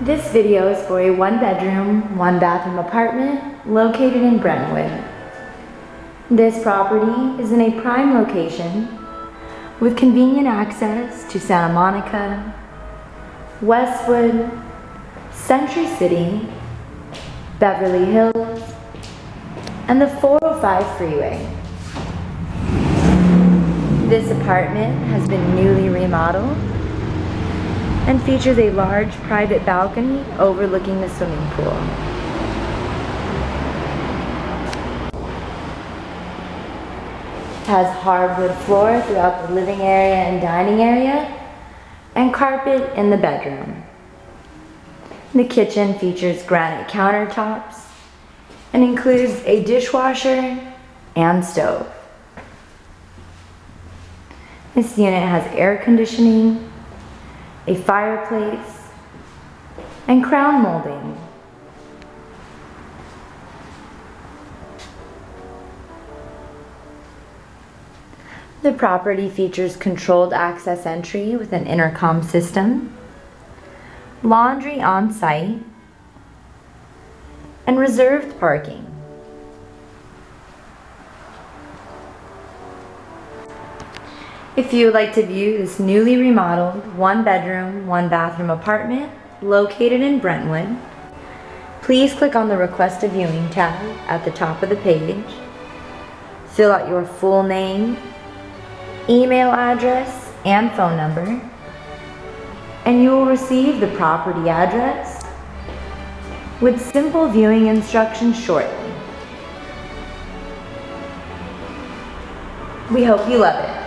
This video is for a one bedroom, one bathroom apartment located in Brentwood. This property is in a prime location with convenient access to Santa Monica, Westwood, Century City, Beverly Hills, and the 405 freeway. This apartment has been newly remodeled and features a large private balcony overlooking the swimming pool. It has hardwood floor throughout the living area and dining area and carpet in the bedroom. The kitchen features granite countertops and includes a dishwasher and stove. This unit has air conditioning, a fireplace, and crown molding. The property features controlled access entry with an intercom system, laundry on site, and reserved parking. If you would like to view this newly remodeled one bedroom, one bathroom apartment located in Brentwood, please click on the request a viewing tab at the top of the page. Fill out your full name, email address, and phone number, and you will receive the property address with simple viewing instructions shortly. We hope you love it.